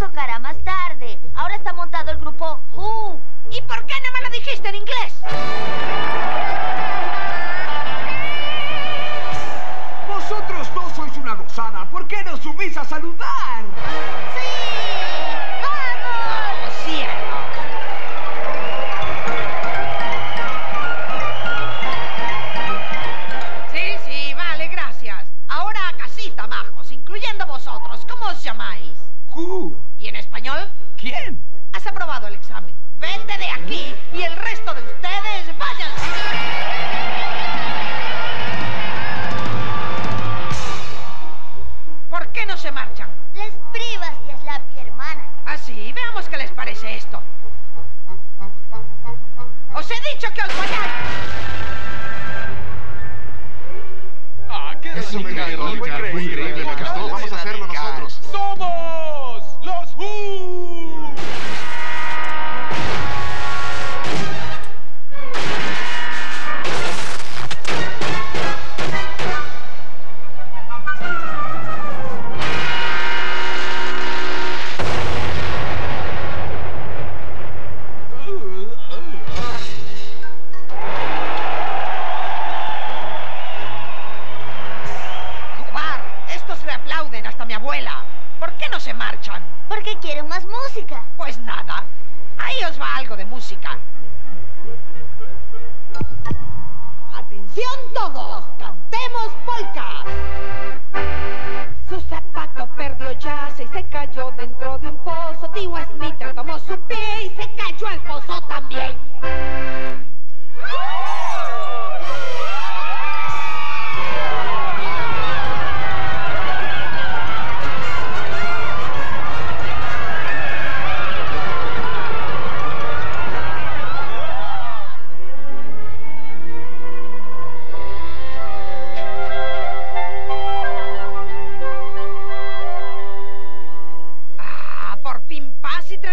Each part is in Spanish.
tocará más tarde. Ahora está montado el grupo Who. ¿Y por qué no me lo dijiste en inglés? Vosotros no sois una gozada. ¿Por qué no subís a saludar? ¡Sí! ¡Vamos! ¡Oh, cielo! Sí, sí, vale, gracias. Ahora a casita, majos, incluyendo vosotros. ¿Cómo os llamáis? Who? ¿Y en español? ¿Quién? Has aprobado el examen. Vete de aquí y el resto de ustedes váyanse. ¿Por qué no se marchan? Les privas de Slappy, hermana. Así, veamos qué les parece esto. Os he dicho que os vayáis. Ah, qué Es increíble, increíble, muy increíble, me. Aplauden hasta mi abuela. ¿Por qué no se marchan? Porque quiero más música. Pues nada, ahí os va algo de música. Atención todos, cantemos polka.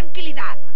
tranquilidad.